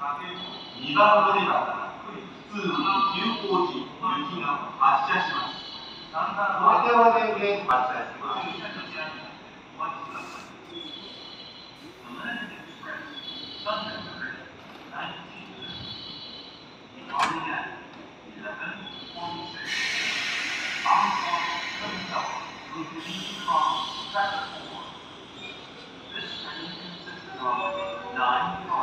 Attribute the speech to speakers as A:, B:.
A: 2番乗り場普通の急行時雪が発車します。これでは電源発車します。Nine cars.